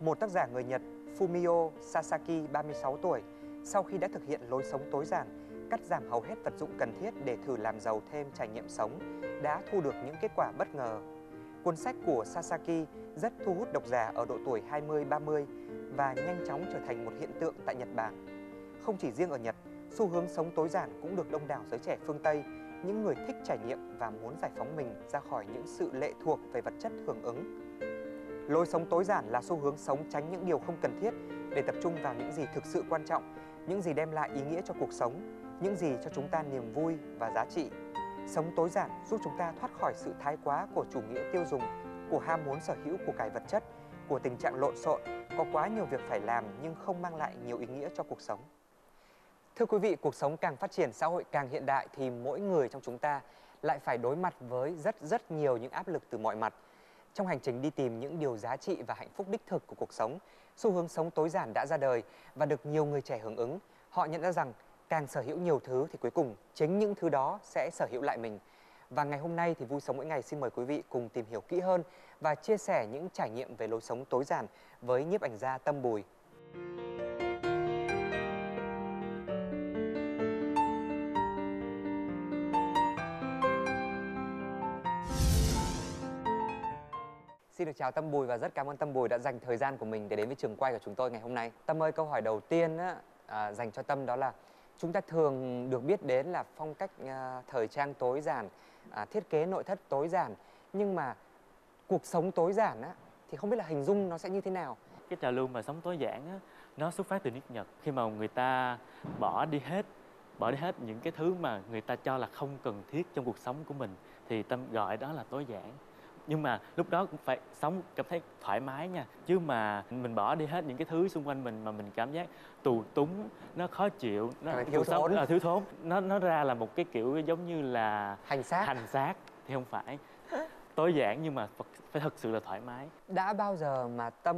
một tác giả người Nhật Fumio Sasaki 36 tuổi sau khi đã thực hiện lối sống tối giản, cắt giảm hầu hết vật dụng cần thiết để thử làm giàu thêm trải nghiệm sống, đã thu được những kết quả bất ngờ. Cuốn sách của Sasaki rất thu hút độc giả ở độ tuổi 20-30 và nhanh chóng trở thành một hiện tượng tại Nhật Bản. Không chỉ riêng ở Nhật, xu hướng sống tối giản cũng được đông đảo giới trẻ phương Tây, những người thích trải nghiệm và muốn giải phóng mình ra khỏi những sự lệ thuộc về vật chất hưởng ứng. Lối sống tối giản là xu hướng sống tránh những điều không cần thiết để tập trung vào những gì thực sự quan trọng, những gì đem lại ý nghĩa cho cuộc sống, những gì cho chúng ta niềm vui và giá trị. Sống tối giản giúp chúng ta thoát khỏi sự thái quá của chủ nghĩa tiêu dùng, của ham muốn sở hữu của cải vật chất, của tình trạng lộn xộn, có quá nhiều việc phải làm nhưng không mang lại nhiều ý nghĩa cho cuộc sống. Thưa quý vị, cuộc sống càng phát triển, xã hội càng hiện đại thì mỗi người trong chúng ta lại phải đối mặt với rất rất nhiều những áp lực từ mọi mặt. Trong hành trình đi tìm những điều giá trị và hạnh phúc đích thực của cuộc sống, xu hướng sống tối giản đã ra đời và được nhiều người trẻ hưởng ứng. Họ nhận ra rằng càng sở hữu nhiều thứ thì cuối cùng chính những thứ đó sẽ sở hữu lại mình. Và ngày hôm nay thì Vui Sống Mỗi Ngày xin mời quý vị cùng tìm hiểu kỹ hơn và chia sẻ những trải nghiệm về lối sống tối giản với nhiếp ảnh gia Tâm Bùi. Xin được chào Tâm Bùi và rất cảm ơn Tâm Bùi đã dành thời gian của mình để đến với trường quay của chúng tôi ngày hôm nay. Tâm ơi, câu hỏi đầu tiên á, à, dành cho Tâm đó là chúng ta thường được biết đến là phong cách à, thời trang tối giản, à, thiết kế nội thất tối giản. Nhưng mà cuộc sống tối giản á, thì không biết là hình dung nó sẽ như thế nào? cái trào lưu mà sống tối giản á, nó xuất phát từ nước Nhật khi mà người ta bỏ đi hết bỏ đi hết những cái thứ mà người ta cho là không cần thiết trong cuộc sống của mình thì tâm gọi đó là tối giản nhưng mà lúc đó cũng phải sống cảm thấy thoải mái nha chứ mà mình bỏ đi hết những cái thứ xung quanh mình mà mình cảm giác tù túng nó khó chịu nó thấy thiếu thốn. ờ, thiếu thốn nó nó ra là một cái kiểu giống như là Hành xác. hành xác thì không phải tối giản nhưng mà phải thật sự là thoải mái Đã bao giờ mà Tâm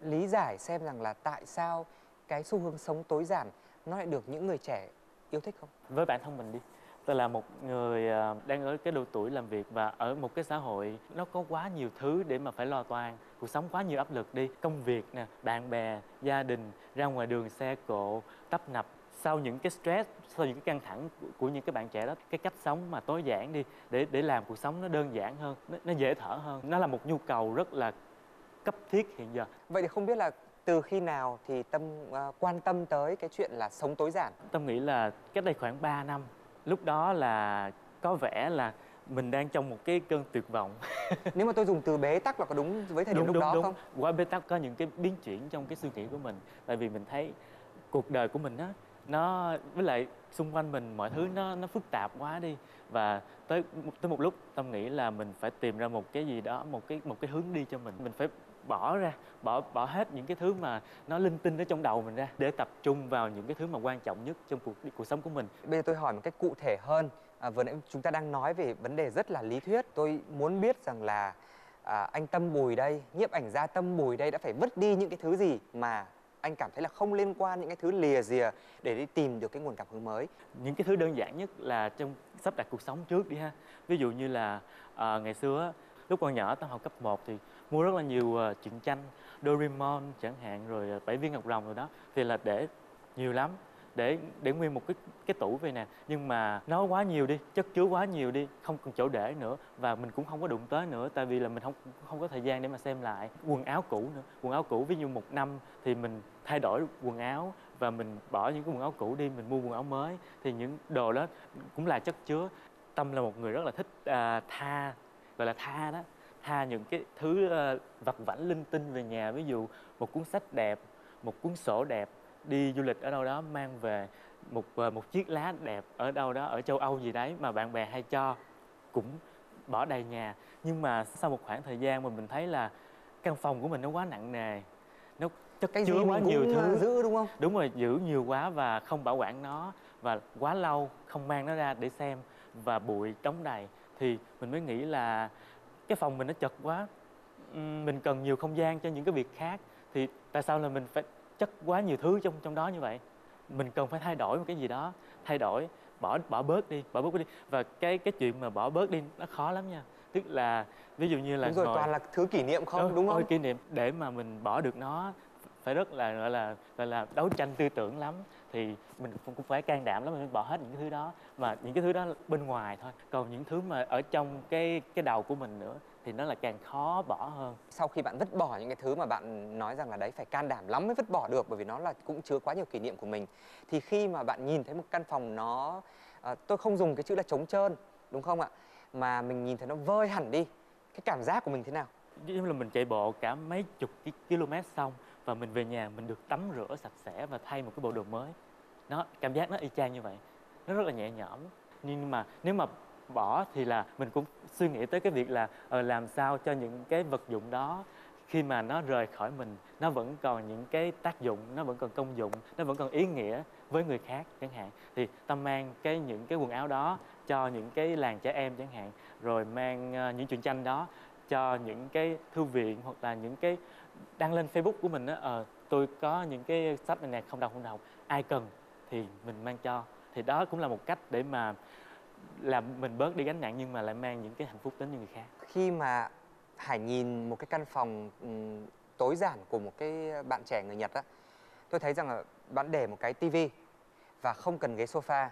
lý giải xem rằng là tại sao cái xu hướng sống tối giản nó lại được những người trẻ yêu thích không? với bản thân mình đi tôi là một người à, đang ở cái độ tuổi làm việc và ở một cái xã hội nó có quá nhiều thứ để mà phải lo toan. Cuộc sống quá nhiều áp lực đi. Công việc nè bạn bè gia đình ra ngoài đường xe cộ tấp nập. Sau những cái stress sau những cái căng thẳng của, những cái bạn trẻ đó cái cách sống mà tối giản đi để để làm cuộc sống nó đơn giản hơn nó, nó dễ thở hơn. Nó là một nhu cầu rất là cấp thiết hiện giờ. Vậy thì không biết là từ khi nào thì Tâm à, quan tâm tới cái chuyện là sống tối giản? Tâm nghĩ là cách đây khoảng 3 năm lúc đó là có vẻ là mình đang trong một cái cơn tuyệt vọng. Nếu mà tôi dùng từ bế tắc là có đúng với thời điểm đúng lúc đúng đó đúng. không? qua bế tắc có những cái biến chuyển trong cái suy nghĩ của mình. Tại vì mình thấy cuộc đời của mình á nó với lại xung quanh mình mọi thứ nó nó phức tạp quá đi và tới tới một lúc tâm nghĩ là mình phải tìm ra một cái gì đó một cái một cái hướng đi cho mình mình phải bỏ ra bỏ bỏ hết những cái thứ mà nó linh tinh ở trong đầu mình ra để tập trung vào những cái thứ mà quan trọng nhất trong cuộc cuộc sống của mình Bây giờ tôi hỏi một cách cụ thể hơn. À, vừa nãy chúng ta đang nói về vấn đề rất là lý thuyết. Tôi muốn biết rằng là à, anh Tâm Bùi đây, nhiếp ảnh gia Tâm Bùi đây đã phải vứt đi những cái thứ gì mà anh cảm thấy là không liên quan những cái thứ lìa rìa để đi tìm được cái nguồn cảm hứng mới. những cái thứ đơn giản nhất là trong sắp đặt cuộc sống trước đi ha. Ví dụ như là à, ngày xưa lúc còn nhỏ tao học cấp 1 thì mua rất là nhiều uh, truyện tranh Doraemon chẳng hạn rồi à, bảy viên ngọc rồng rồi đó. Thì là để nhiều lắm để để nguyên một cái cái tủ vậy nè. Nhưng mà nó quá nhiều đi chất chứa quá nhiều đi không còn chỗ để nữa. Và mình cũng không có đụng tới nữa tại vì là mình không không có thời gian để mà xem lại quần áo cũ nữa. Quần áo cũ ví dụ một năm thì mình thay đổi quần áo và mình bỏ những cái quần áo cũ đi mình mua quần áo mới. Thì những đồ đó cũng là chất chứa. Tâm là một người rất là thích uh, tha gọi là tha đó. Tha những cái thứ uh, vặt vãnh linh tinh về nhà. Ví dụ một cuốn sách đẹp một cuốn sổ đẹp đi du lịch ở đâu đó mang về một à, một chiếc lá đẹp ở đâu đó ở châu Âu gì đấy mà bạn bè hay cho cũng bỏ đầy nhà. Nhưng mà sau một khoảng thời gian mà mình thấy là căn phòng của mình nó quá nặng nề nó chất Cái chứa quá nhiều thứ. à, giữ đúng không? đúng rồi giữ nhiều quá và không bảo quản nó và quá lâu không mang nó ra để xem và bụi đóng đầy. Thì mình mới nghĩ là cái phòng mình nó chật quá mình cần nhiều không gian cho những cái việc khác. Thì tại sao là mình phải chất quá nhiều thứ trong trong đó như vậy. Mình cần phải thay đổi một cái gì đó thay đổi bỏ bỏ bớt đi bỏ bớt đi. Và cái cái chuyện mà bỏ bớt đi nó khó lắm nha. Tức là ví dụ như là đúng rồi ngồi- toàn là thứ kỷ niệm không Ờ, đúng không? kỷ niệm. Để mà mình bỏ được nó phải rất là gọi là gọi là đấu tranh tư tưởng lắm. Thì mình cũng phải can đảm lắm mình bỏ hết những cái thứ đó. Mà những cái thứ đó bên ngoài thôi. Còn những thứ mà ở trong cái cái đầu của mình nữa thì nó là càng khó bỏ hơn. Sau khi bạn vứt bỏ những cái thứ mà bạn nói rằng là đấy phải can đảm lắm mới vứt bỏ được bởi vì nó là cũng chứa quá nhiều kỷ niệm của mình thì khi mà bạn nhìn thấy một căn phòng nó à, tôi không dùng cái chữ là trống trơn đúng không ạ? Mà mình nhìn thấy nó vơi hẳn đi cái cảm giác của mình thế nào? Giống như là mình chạy bộ cả mấy chục cái km xong và mình về nhà mình được tắm rửa sạch sẽ và thay một cái bộ đồ mới. Nó cảm giác nó y chang như vậy nó rất là nhẹ nhõm. Nhưng mà nếu mà bỏ thì là mình cũng suy nghĩ tới cái việc là ờ, làm sao cho những cái vật dụng đó khi mà nó rời khỏi mình nó vẫn còn những cái tác dụng nó vẫn còn công dụng nó vẫn còn ý nghĩa với người khác chẳng hạn. Thì tâm mang cái những cái quần áo đó cho những cái làng trẻ em chẳng hạn rồi mang uh, những truyện tranh đó cho những cái thư viện hoặc là những cái đăng lên Facebook của mình á ờ, tôi có những cái sách này nè không đọc không đọc ai cần thì mình mang cho. Thì đó cũng là một cách để mà là mình bớt đi gánh nặng nhưng mà lại mang những cái hạnh phúc đến cho người khác. Khi mà Hải nhìn một cái căn phòng ừ, tối giản của một cái bạn trẻ người Nhật á tôi thấy rằng là bạn để một cái tivi và không cần ghế sofa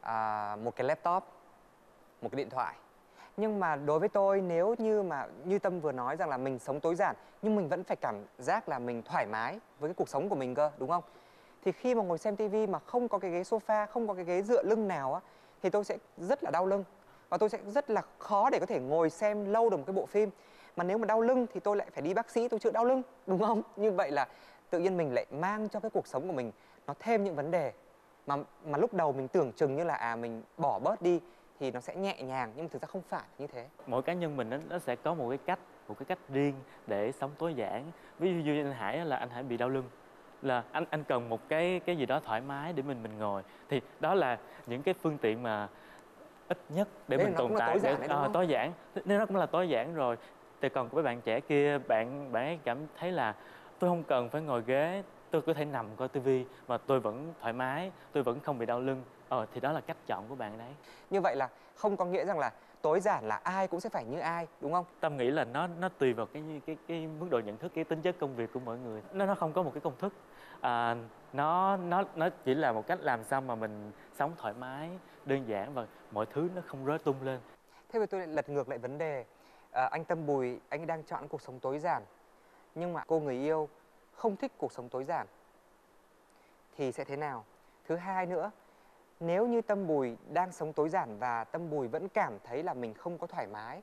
à, một cái laptop một cái điện thoại. Nhưng mà đối với tôi nếu như mà như tâm vừa nói rằng là mình sống tối giản nhưng mình vẫn phải cảm giác là mình thoải mái với cái cuộc sống của mình cơ đúng không? Thì khi mà ngồi xem tivi mà không có cái ghế sofa không có cái ghế dựa lưng nào á thì tôi sẽ rất là đau lưng và tôi sẽ rất là khó để có thể ngồi xem lâu được một cái bộ phim. Mà nếu mà đau lưng thì tôi lại phải đi bác sĩ tôi chữa đau lưng đúng không? Như vậy là tự nhiên mình lại mang cho cái cuộc sống của mình nó thêm những vấn đề mà mà lúc đầu mình tưởng chừng như là à mình bỏ bớt đi thì nó sẽ nhẹ nhàng nhưng mà thực ra không phải như thế. Mỗi cá nhân mình nó, nó sẽ có một cái cách một cái cách riêng để sống tối giản. Ví dụ như anh Hải là anh Hải bị đau lưng là anh anh cần một cái cái gì đó thoải mái để mình mình ngồi. Thì đó là những cái phương tiện mà ít nhất để Đấy mình tồn tại để không? tối giản. Nên nó cũng là tối giản rồi. Thì còn với bạn trẻ kia bạn bạn ấy cảm thấy là tôi không cần phải ngồi ghế tôi có thể nằm coi tivi mà tôi vẫn thoải mái tôi vẫn không bị đau lưng. Ờ thì đó là cách chọn của bạn đấy. Như vậy là không có nghĩa rằng là tối giản là ai cũng sẽ phải như ai đúng không? Tâm nghĩ là nó nó tùy vào cái cái cái mức độ nhận thức cái tính chất công việc của mỗi người. Nó nó không có một cái công thức. À, nó nó nó chỉ là một cách làm sao mà mình sống thoải mái đơn giản và mọi thứ nó không rối tung lên. Thế bây tôi lại lật ngược lại vấn đề. À, anh tâm bùi anh đang chọn cuộc sống tối giản. Nhưng mà cô người yêu không thích cuộc sống tối giản. Thì sẽ thế nào? Thứ hai nữa nếu như tâm bùi đang sống tối giản và tâm bùi vẫn cảm thấy là mình không có thoải mái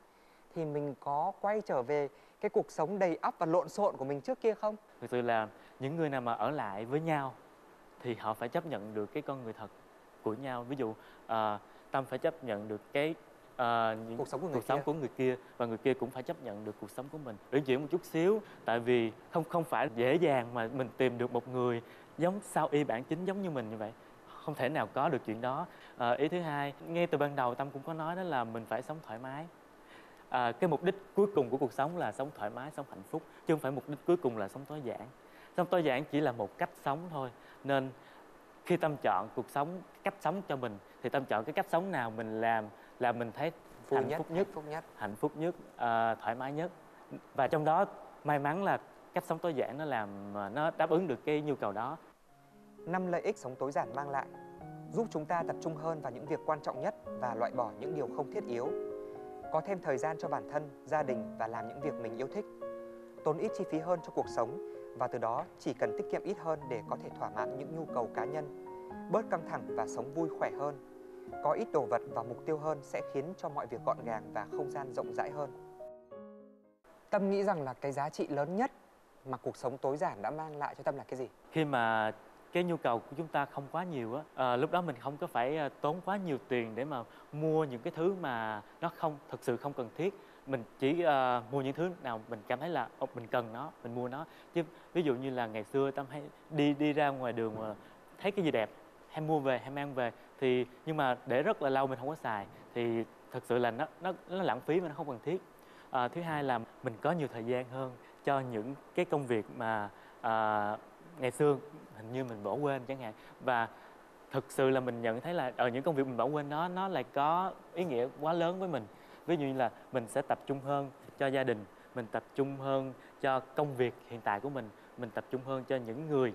thì mình có quay trở về cái cuộc sống đầy ắp và lộn xộn của mình trước kia không? Thực sự là những người nào mà ở lại với nhau thì họ phải chấp nhận được cái con người thật của nhau. Ví dụ à, tâm phải chấp nhận được cái à, những cuộc sống của người cuộc sống kia. của người kia và người kia cũng phải chấp nhận được cuộc sống của mình. Uyển chuyển một chút xíu tại vì không không phải dễ dàng mà mình tìm được một người giống sao y bản chính giống như mình như vậy không thể nào có được chuyện đó. À, ý thứ hai ngay từ ban đầu tâm cũng có nói đó là mình phải sống thoải mái. À, cái mục đích cuối cùng của cuộc sống là sống thoải mái sống hạnh phúc chứ không phải mục đích cuối cùng là sống tối giản. Sống tối giản chỉ là một cách sống thôi. Nên khi tâm chọn cuộc sống cách sống cho mình thì tâm chọn cái cách sống nào mình làm là mình thấy vui hạnh nhất phúc nhất. hạnh phúc nhất hạnh phúc nhất à, thoải mái nhất. Và trong đó may mắn là cách sống tối giản nó làm nó đáp ứng được cái nhu cầu đó. Năm lợi ích sống tối giản mang lại giúp chúng ta tập trung hơn vào những việc quan trọng nhất và loại bỏ những điều không thiết yếu. Có thêm thời gian cho bản thân, gia đình và làm những việc mình yêu thích. Tốn ít chi phí hơn cho cuộc sống và từ đó chỉ cần tiết kiệm ít hơn để có thể thỏa mãn những nhu cầu cá nhân, bớt căng thẳng và sống vui khỏe hơn. Có ít đồ vật và mục tiêu hơn sẽ khiến cho mọi việc gọn gàng và không gian rộng rãi hơn. Tâm nghĩ rằng là cái giá trị lớn nhất mà cuộc sống tối giản đã mang lại cho tâm là cái gì? Khi mà cái nhu cầu của chúng ta không quá nhiều á. À, lúc đó mình không có phải ờ, tốn quá nhiều tiền để mà mua những cái thứ mà nó không thực sự không cần thiết. Mình chỉ uh, mua những thứ nào mình cảm thấy là oh, mình cần nó mình mua nó. Chứ ví dụ như là ngày xưa tâm hay đi đi ra ngoài đường mà thấy cái gì đẹp hay mua về hay mang về thì nhưng mà để rất là lâu mình không có xài thì thật sự là nó nó nó lãng phí mà nó không cần thiết. À, thứ hai là mình có nhiều thời gian hơn cho những cái công việc mà à, ngày xưa hình như mình bỏ quên chẳng hạn. Và thực sự là mình nhận thấy là ở những công việc mình bỏ quên đó nó lại có ý nghĩa quá lớn với mình. Ví dụ như là mình sẽ tập trung hơn cho gia đình mình tập trung hơn cho công việc hiện tại của mình mình tập trung hơn cho những người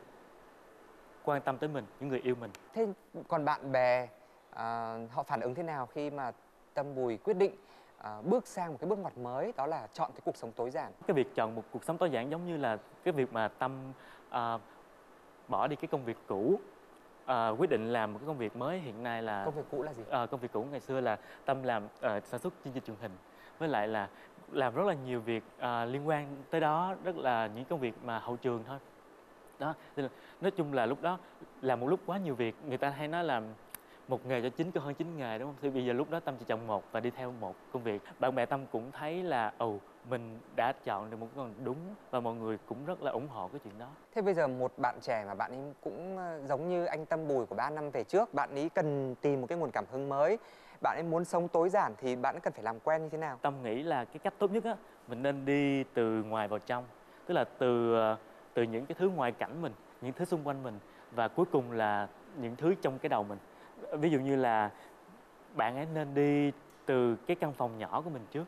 quan tâm tới mình những người yêu mình. Thế còn bạn bè à, họ phản ứng thế nào khi mà tâm bùi quyết định à, bước sang một cái bước ngoặt mới đó là chọn cái cuộc sống tối giản. Cái việc chọn một cuộc sống tối giản giống như là cái việc mà tâm à, bỏ đi cái công việc cũ à, quyết định làm một cái công việc mới. Hiện nay là công việc cũ là gì? À, công việc cũ ngày xưa là tâm làm à, sản xuất chương trình truyền hình với lại là làm rất là nhiều việc à, liên quan tới đó rất là những công việc mà hậu trường thôi. Đó nên là, nói chung là lúc đó làm một lúc quá nhiều việc. Người ta hay nói là một nghề cho chín cơ hơn chín nghề đúng không? Thì bây giờ lúc đó tâm chỉ chọn một và đi theo một công việc. Bạn bè tâm cũng thấy là ồ mình đã chọn được một con đúng và mọi người cũng rất là ủng hộ cái chuyện đó. Thế bây giờ một bạn trẻ mà bạn ấy cũng ờ, giống như anh tâm bùi của 3 năm về trước bạn ấy cần tìm một cái nguồn cảm hứng mới. Bạn ấy muốn sống tối giản thì bạn ấy cần phải làm quen như thế nào? Tâm nghĩ là cái cách tốt nhất á mình nên đi từ ngoài vào trong. Tức là từ ờ, từ những cái thứ ngoài cảnh mình những thứ xung quanh mình và cuối cùng là những thứ trong cái đầu mình ví dụ như là bạn ấy nên đi từ cái căn phòng nhỏ của mình trước.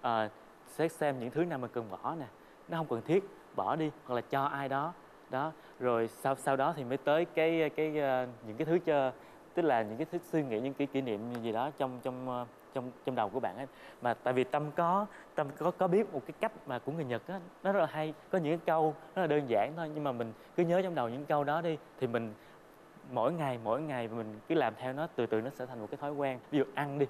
À, sẽ xem những thứ nào mình cần bỏ nè. Nó không cần thiết bỏ đi hoặc là cho ai đó. Đó rồi sau sau đó thì mới tới cái cái ờ, những cái thứ cho tức là những cái thứ suy nghĩ những cái kỷ niệm gì đó trong trong ờ, trong trong đầu của bạn ấy. Mà tại vì tâm có tâm có có biết một cái cách mà của người nhật á nó rất là hay. Có những cái câu rất là đơn giản thôi nhưng mà mình cứ nhớ trong đầu những câu đó đi thì mình mỗi ngày mỗi ngày mình cứ làm theo nó từ từ nó sẽ thành một cái thói quen. Ví dụ ăn đi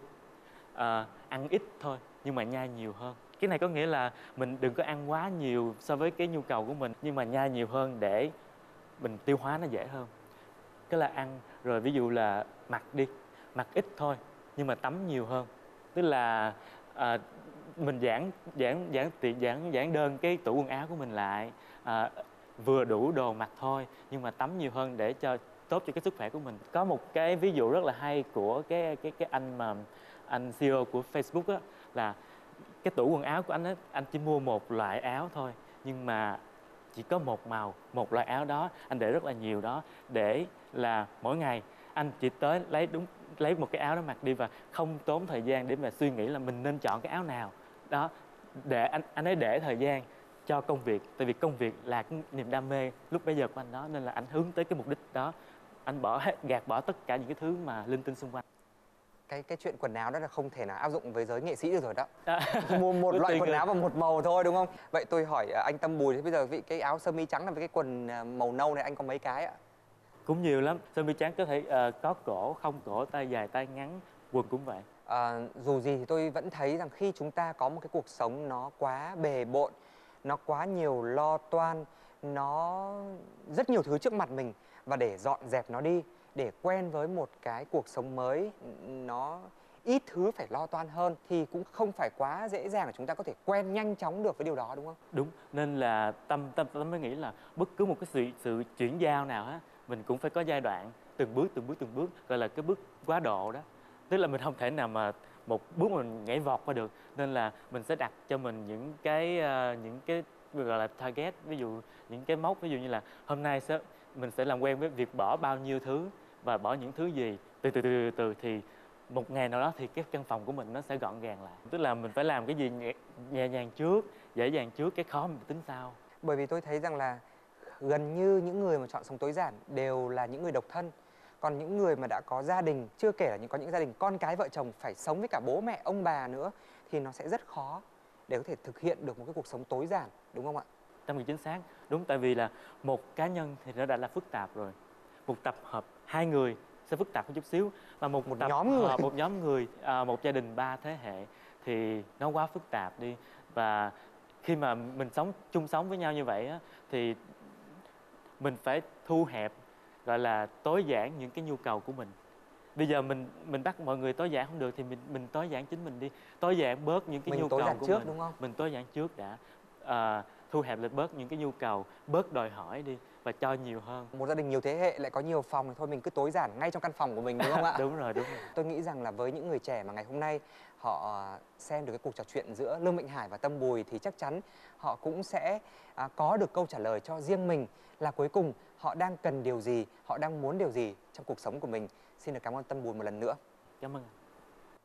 à, ăn ít thôi nhưng mà nhai nhiều hơn. Cái này có nghĩa là mình đừng có ăn quá nhiều so với cái nhu cầu của mình nhưng mà nhai nhiều hơn để mình tiêu hóa nó dễ hơn. Cái là ăn rồi ví dụ là mặc đi mặc ít thôi nhưng mà tắm nhiều hơn. Tức là à, mình giãn giãn giãn tiện giãn giãn đơn cái tủ quần áo của mình lại à, vừa đủ đồ mặc thôi nhưng mà tắm nhiều hơn để cho tốt cho cái sức khỏe của mình. Có một cái ví dụ rất là hay của cái cái cái anh mà anh CEO của Facebook á, là cái tủ quần áo của anh ấy anh chỉ mua một loại áo thôi, nhưng mà chỉ có một màu, một loại áo đó. Anh để rất là nhiều đó để là mỗi ngày anh chỉ tới lấy đúng, lấy một cái áo đó mặc đi và không tốn thời gian để mà suy nghĩ là mình nên chọn cái áo nào. Đó, để anh anh ấy để thời gian cho công việc. Tại vì công việc là cái niềm đam mê lúc bây giờ của anh đó nên là anh hướng tới cái mục đích đó. Anh bỏ hết gạt bỏ tất cả những cái thứ mà linh tinh xung quanh. Cái cái chuyện quần áo đó là không thể nào áp dụng với giới nghệ sĩ được rồi đó. À, mua một loại quần áo và một màu thôi đúng không? Vậy tôi hỏi à, anh tâm bùi thế bây giờ vị cái áo sơ mi trắng là với cái quần à, màu nâu này anh có mấy cái ạ? Cũng nhiều lắm. Sơ mi trắng có thể ờ, có cổ không cổ tay dài tay ngắn quần cũng vậy. À, dù gì thì tôi vẫn thấy rằng khi chúng ta có một cái cuộc sống nó quá bề bộn, nó quá nhiều lo toan, nó rất nhiều thứ trước mặt mình và để dọn dẹp nó đi, để quen với một cái cuộc sống mới nó ít thứ phải lo toan hơn thì cũng không phải quá dễ dàng để chúng ta có thể quen nhanh chóng được với điều đó đúng không? đúng nên là tâm tâm tâm mới nghĩ là bất cứ một cái sự sự chuyển giao nào á mình cũng phải có giai đoạn từng bước từng bước từng bước gọi là cái bước quá độ đó tức là mình không thể nào mà một bước mình nhảy vọt qua được. Nên là mình sẽ đặt cho mình những cái ờ, những cái gọi là target ví dụ những cái mốc ví dụ như là hôm nay sẽ mình sẽ làm quen với việc bỏ bao nhiêu thứ và bỏ những thứ gì. Từ từ từ từ, từ thì một ngày nào đó thì cái căn phòng của mình nó sẽ gọn gàng lại. Tức là mình phải làm cái gì nhẹ, nhẹ nhàng trước dễ dàng trước cái khó mình tính sau. Bởi vì tôi thấy rằng là gần như những người mà chọn sống tối giản đều là những người độc thân. Còn những người mà đã có gia đình, chưa kể là những có những gia đình con cái vợ chồng phải sống với cả bố mẹ, ông bà nữa thì nó sẽ rất khó để có thể thực hiện được một cái cuộc sống tối giản, đúng không ạ? tâm nghĩ chính xác đúng tại vì là một cá nhân thì nó đã là phức tạp rồi một tập hợp hai người sẽ phức tạp hơn chút xíu và một, Một tập nhóm người. hợp, một nhóm người à, một gia đình ba thế hệ thì nó quá phức tạp đi và khi mà mình sống chung sống với nhau như vậy á, thì mình phải thu hẹp gọi là tối giản những cái nhu cầu của mình. Bây giờ mình mình bắt mọi người tối giản không được thì mình mình tối giản chính mình đi. Tối giản bớt những cái Mình nhu tối cầu giản của trước mình. đúng không? mình tối giản trước đã. À, thu hẹp lại bớt những cái nhu cầu bớt đòi hỏi đi và cho nhiều hơn. Một gia đình nhiều thế hệ lại có nhiều phòng thì thôi mình cứ tối giản ngay trong căn phòng của mình đúng không ạ? đúng rồi đúng rồi. Tôi nghĩ rằng là với những người trẻ mà ngày hôm nay họ xem được cái cuộc trò chuyện giữa Lương Mạnh Hải và Tâm Bùi thì chắc chắn họ cũng sẽ à, có được câu trả lời cho riêng mình là cuối cùng họ đang cần điều gì, họ đang muốn điều gì trong cuộc sống của mình. Xin được cảm ơn Tâm Bùi một lần nữa. cảm ơn